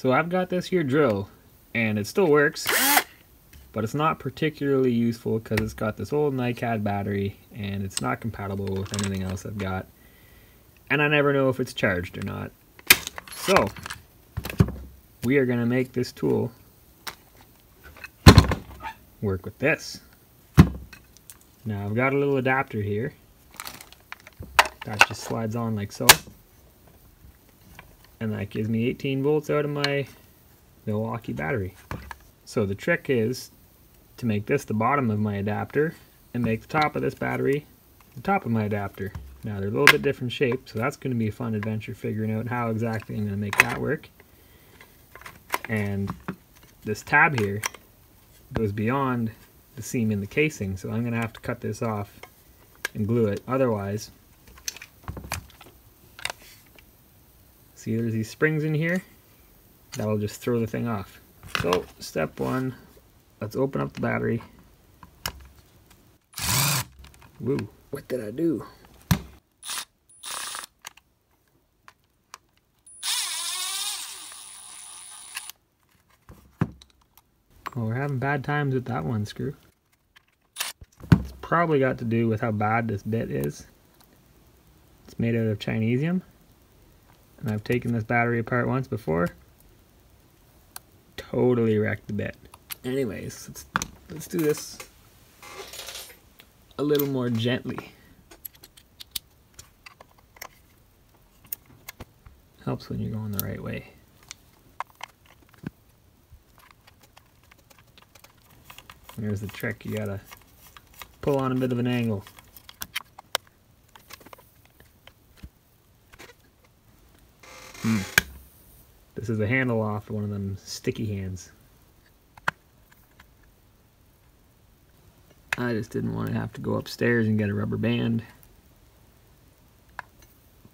So I've got this here drill and it still works, but it's not particularly useful because it's got this old NiCad battery and it's not compatible with anything else I've got. And I never know if it's charged or not. So, we are going to make this tool work with this. Now I've got a little adapter here that just slides on like so and that gives me 18 volts out of my Milwaukee battery. So the trick is to make this the bottom of my adapter and make the top of this battery the top of my adapter. Now they're a little bit different shape, so that's going to be a fun adventure figuring out how exactly I'm going to make that work. And this tab here goes beyond the seam in the casing, so I'm going to have to cut this off and glue it. Otherwise, see there's these springs in here that'll just throw the thing off. So step one, let's open up the battery. Woo, what did I do? Well, we're having bad times with that one screw. It's probably got to do with how bad this bit is. It's made out of Chinesium. And I've taken this battery apart once before. Totally wrecked the bit. Anyways, let's, let's do this a little more gently. Helps when you're going the right way. There's the trick, you gotta pull on a bit of an angle. Is the handle off one of them sticky hands. I just didn't want to have to go upstairs and get a rubber band.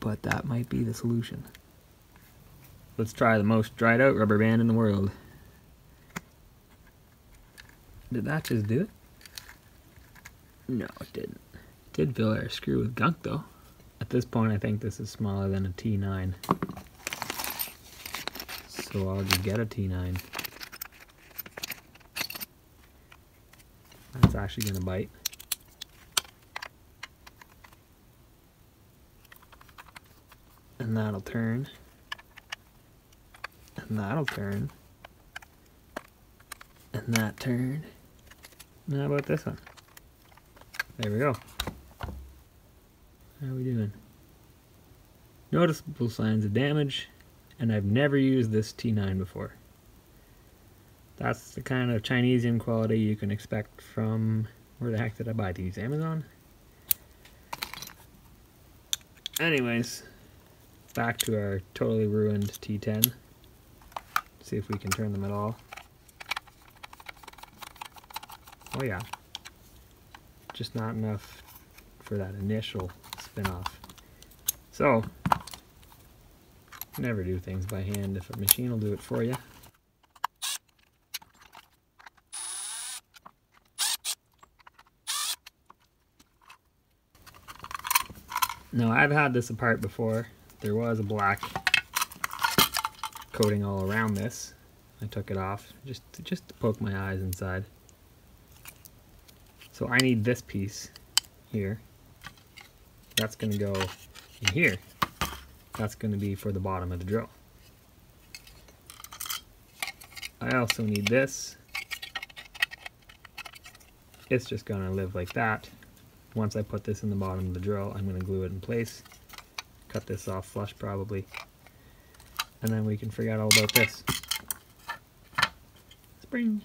But that might be the solution. Let's try the most dried out rubber band in the world. Did that just do it? No, it didn't. It did fill our screw with gunk though. At this point I think this is smaller than a T9 so I'll just get a T9. That's actually going to bite. And that'll turn. And that'll turn. And that turn. Now how about this one? There we go. How are we doing? Noticeable signs of damage and I've never used this T9 before. That's the kind of Chinesium quality you can expect from, where the heck did I buy these, Amazon? Anyways, back to our totally ruined T10. See if we can turn them at all. Oh yeah, just not enough for that initial spin off. So, Never do things by hand if a machine will do it for you. Now I've had this apart before. There was a black coating all around this. I took it off just to, just to poke my eyes inside. So I need this piece here. That's going to go in here. That's going to be for the bottom of the drill. I also need this. It's just going to live like that. Once I put this in the bottom of the drill, I'm going to glue it in place. Cut this off flush probably. And then we can forget all about this. Spring.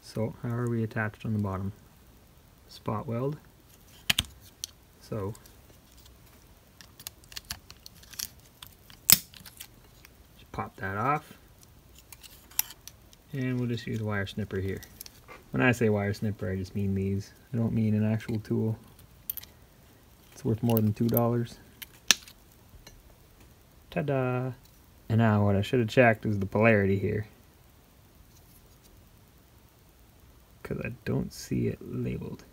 So how are we attached on the bottom? Spot weld. So just pop that off. And we'll just use a wire snipper here. When I say wire snipper, I just mean these. I don't mean an actual tool. It's worth more than $2. Ta-da! And now what I should have checked is the polarity here. Because I don't see it labeled.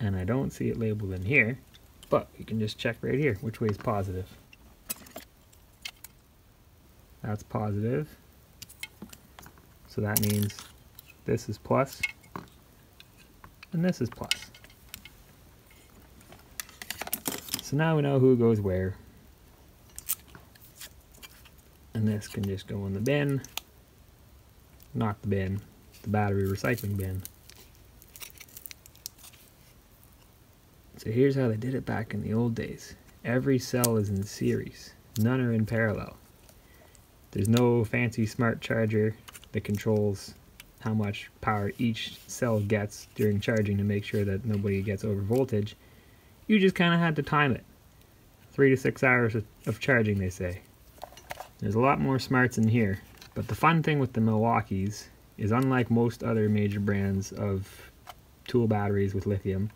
And I don't see it labeled in here. But you can just check right here which way is positive. That's positive. So that means this is plus, and this is plus. So now we know who goes where. And this can just go in the bin, not the bin, the battery recycling bin. So here's how they did it back in the old days. Every cell is in series. None are in parallel. There's no fancy smart charger that controls how much power each cell gets during charging to make sure that nobody gets over voltage. You just kind of had to time it. Three to six hours of charging, they say. There's a lot more smarts in here, but the fun thing with the Milwaukees is unlike most other major brands of tool batteries with lithium,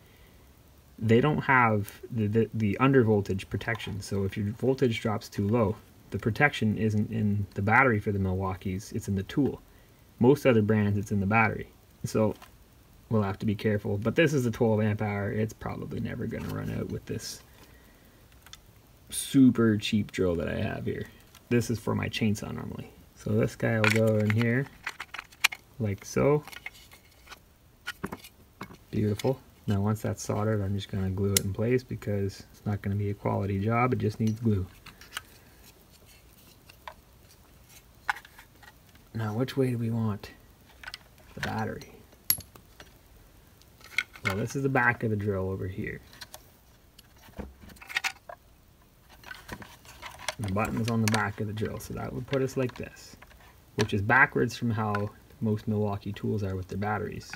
they don't have the, the, the under voltage protection. So if your voltage drops too low, the protection isn't in the battery for the Milwaukees, it's in the tool. Most other brands, it's in the battery. So we'll have to be careful. But this is a 12 amp hour. It's probably never going to run out with this super cheap drill that I have here. This is for my chainsaw normally. So this guy will go in here like so. Beautiful. Now once that's soldered, I'm just going to glue it in place because it's not going to be a quality job. It just needs glue. Now which way do we want the battery? Well, this is the back of the drill over here. the button is on the back of the drill, so that would put us like this, which is backwards from how most Milwaukee tools are with their batteries.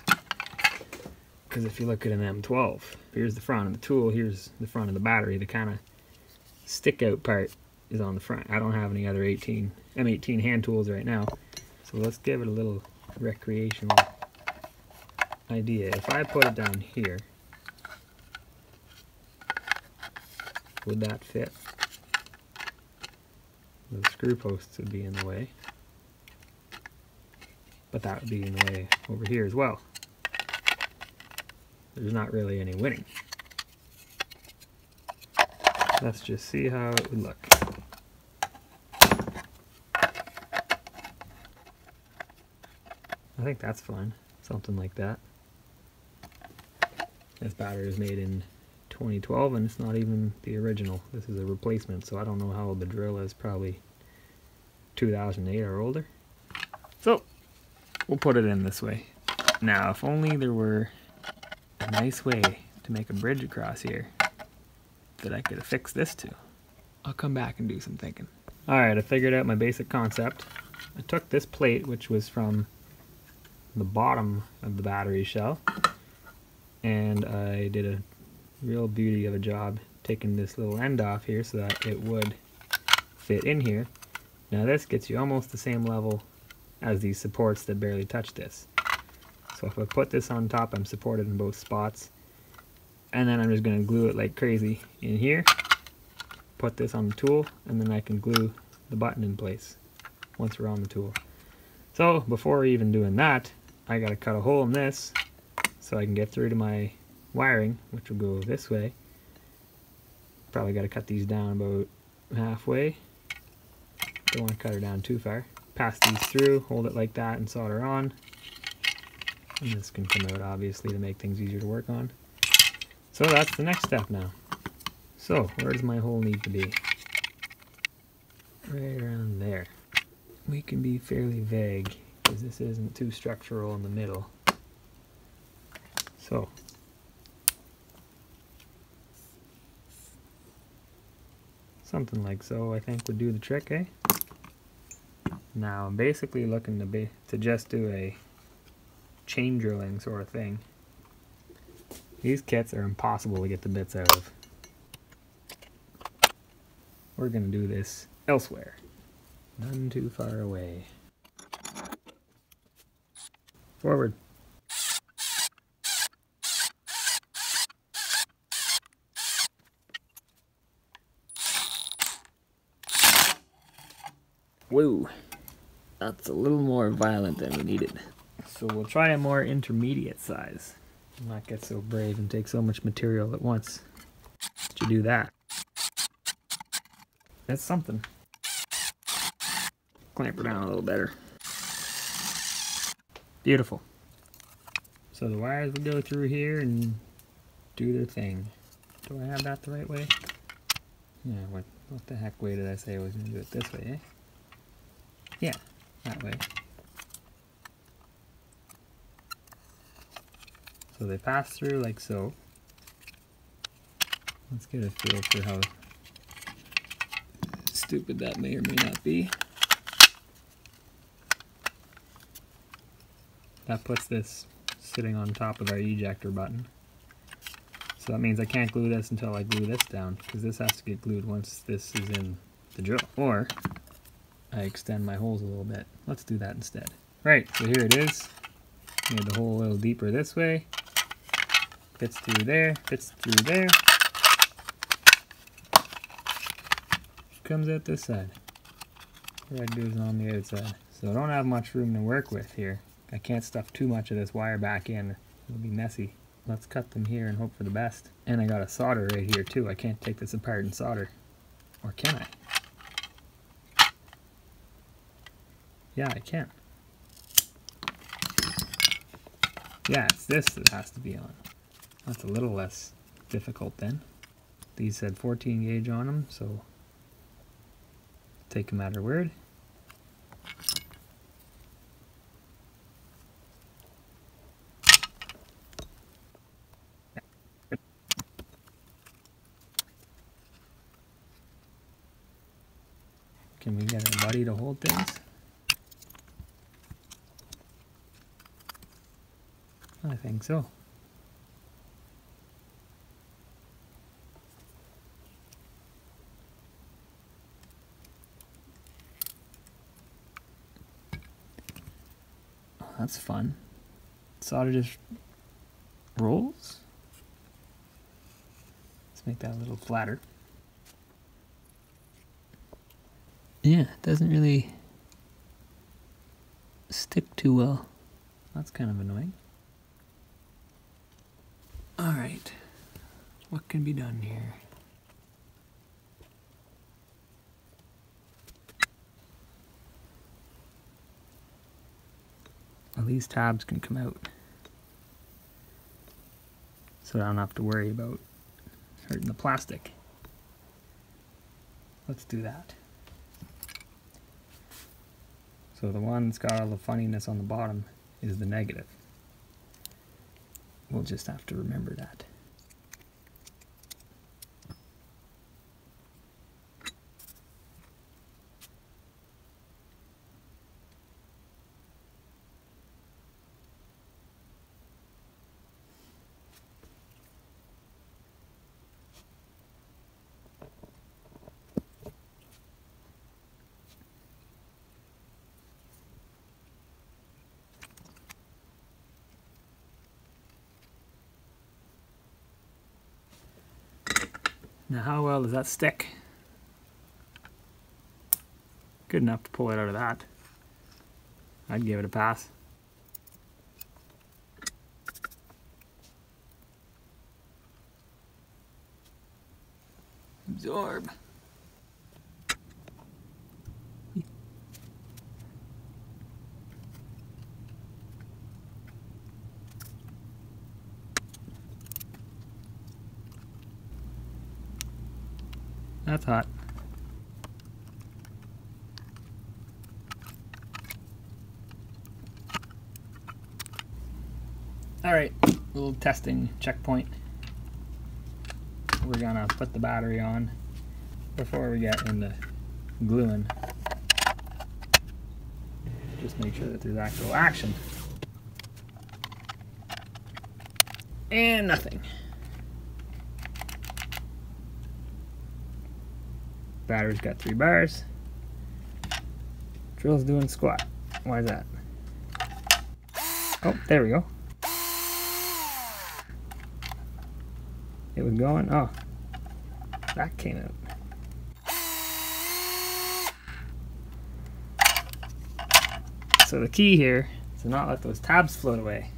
Because if you look at an M12, here's the front of the tool, here's the front of the battery. The kind of stick out part is on the front. I don't have any other 18 M18 hand tools right now, so let's give it a little recreational idea. If I put it down here, would that fit? The screw posts would be in the way but that would be in the way over here as well. There's not really any winning. Let's just see how it would look. I think that's fine. Something like that. This battery is made in 2012 and it's not even the original. This is a replacement, so I don't know how old the drill is. Probably 2008 or older. So, We'll put it in this way. Now, if only there were a nice way to make a bridge across here that I could affix this to. I'll come back and do some thinking. Alright, I figured out my basic concept. I took this plate, which was from the bottom of the battery shell, and I did a real beauty of a job taking this little end off here so that it would fit in here. Now this gets you almost the same level as these supports that barely touch this. So if I put this on top, I'm supported in both spots. And then I'm just going to glue it like crazy in here. Put this on the tool, and then I can glue the button in place once we're on the tool. So before even doing that, I got to cut a hole in this so I can get through to my wiring, which will go this way. Probably got to cut these down about halfway. Don't want to cut her down too far pass these through, hold it like that and solder on. And this can come out obviously to make things easier to work on. So that's the next step now. So where does my hole need to be? Right around there. We can be fairly vague because this isn't too structural in the middle. So something like so I think would do the trick, eh? Now I'm basically looking to be to just do a chain drilling sort of thing. These kits are impossible to get the bits out of. We're going to do this elsewhere. None too far away. Forward. Woo. That's a little more violent than we needed. So we'll try a more intermediate size. Not get so brave and take so much material at once. To do that? That's something. clamp her down a little better. Beautiful. So the wires will go through here and do their thing. Do I have that the right way? Yeah, what, what the heck way did I say I was going to do it this way, eh? Yeah, that way. So they pass through like so. Let's get a feel for how stupid that may or may not be. That puts this sitting on top of our ejector button. So that means I can't glue this until I glue this down, because this has to get glued once this is in the drill. Or I extend my holes a little bit. Let's do that instead. Right, so here it is. Made the hole a little deeper this way. Fits through there, fits through there. Comes out this side. Red goes on the outside. So I don't have much room to work with here. I can't stuff too much of this wire back in. It'll be messy. Let's cut them here and hope for the best. And I got a solder right here too. I can't take this apart and solder. Or can I? Yeah, I can. Yeah, it's this that has to be on. That's a little less difficult then. These said 14 gauge on them, so take them at her word. Can we get a buddy to hold things? I think so. That's fun. Solder just rolls. Let's make that a little flatter. Yeah, it doesn't really stick too well. That's kind of annoying. Alright, what can be done here? Well, these tabs can come out. So I don't have to worry about hurting the plastic. Let's do that. So the one that's got all the funniness on the bottom is the negative. We'll just have to remember that. Now how well does that stick? Good enough to pull it out of that. I'd give it a pass. Absorb. That's hot. Alright, little testing checkpoint. We're gonna put the battery on before we get into gluing. Just make sure that there's actual action. And nothing. Battery's got three bars. Drill's doing squat. Why is that? Oh, there we go. It was going, oh, that came out. So the key here is to not let those tabs float away.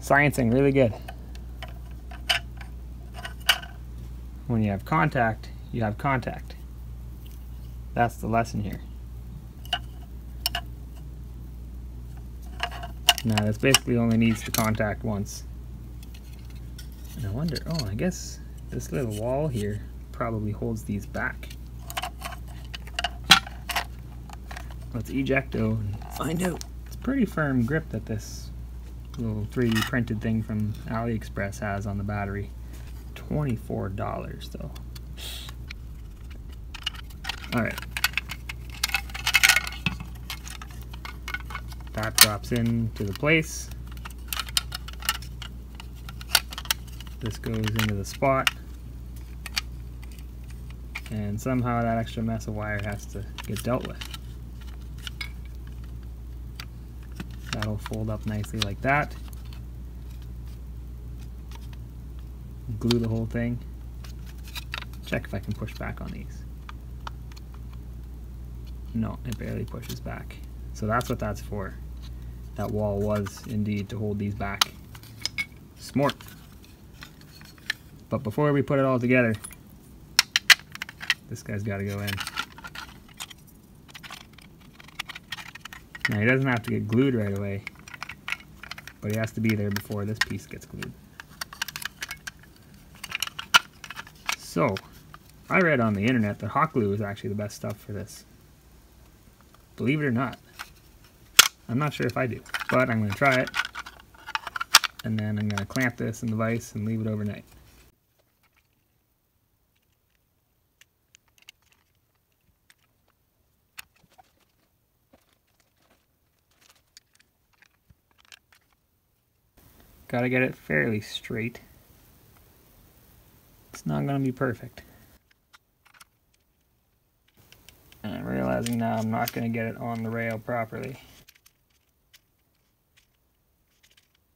Sciencing really good. When you have contact, you have contact. That's the lesson here. Now this basically only needs to contact once. And I wonder, oh, I guess this little wall here probably holds these back. Let's ejecto and find out. It's pretty firm grip that this little 3D printed thing from AliExpress has on the battery. $24 though. Alright. That drops into the place. This goes into the spot. And somehow that extra mess of wire has to get dealt with. That'll fold up nicely like that. Glue the whole thing. Check if I can push back on these. No, it barely pushes back. So that's what that's for. That wall was indeed to hold these back. Smart. But before we put it all together, this guy's got to go in. Now he doesn't have to get glued right away, but he has to be there before this piece gets glued. So, I read on the internet that hot glue is actually the best stuff for this. Believe it or not. I'm not sure if I do, but I'm going to try it. And then I'm going to clamp this in the vise and leave it overnight. Gotta get it fairly straight. It's not gonna be perfect. And I'm realizing now I'm not gonna get it on the rail properly.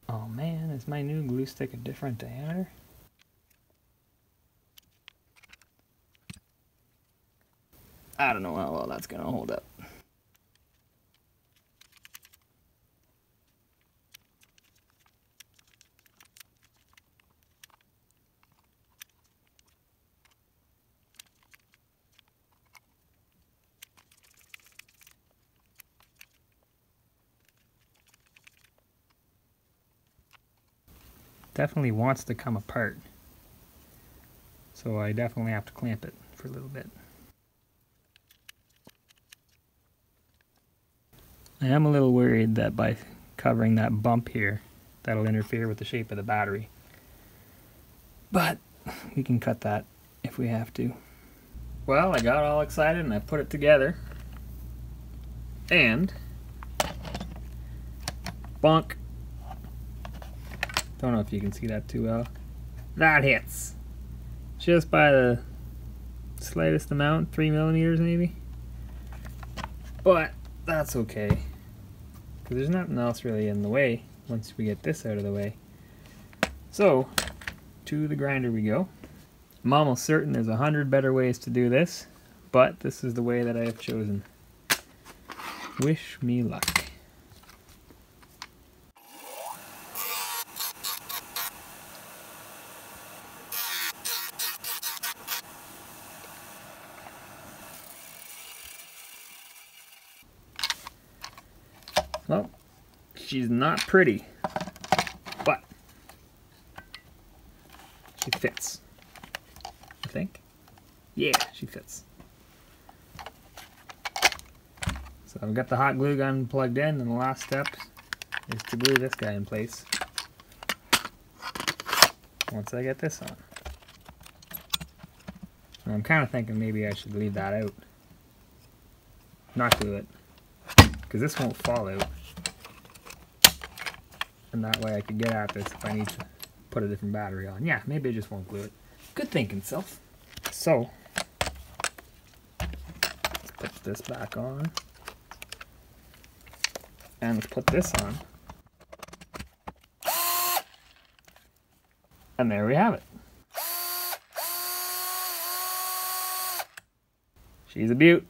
Oh man, is my new glue stick a different diameter? I don't know how well that's gonna hold up. Definitely wants to come apart. So I definitely have to clamp it for a little bit. I am a little worried that by covering that bump here, that'll interfere with the shape of the battery. But we can cut that if we have to. Well, I got all excited and I put it together. And bonk don't know if you can see that too well. That hits. Just by the slightest amount, three millimeters maybe. But that's okay. Because there's nothing else really in the way once we get this out of the way. So, to the grinder we go. I'm almost certain there's a hundred better ways to do this, but this is the way that I have chosen. Wish me luck. Well, she's not pretty, but she fits. I think. Yeah, she fits. So I've got the hot glue gun plugged in, and the last step is to glue this guy in place. Once I get this on. I'm kind of thinking maybe I should leave that out. Not glue it because this won't fall out. And that way I could get at this if I need to put a different battery on. Yeah, maybe I just won't glue it. Good thinking, self. So, let's put this back on. And let's put this on. And there we have it. She's a beaut.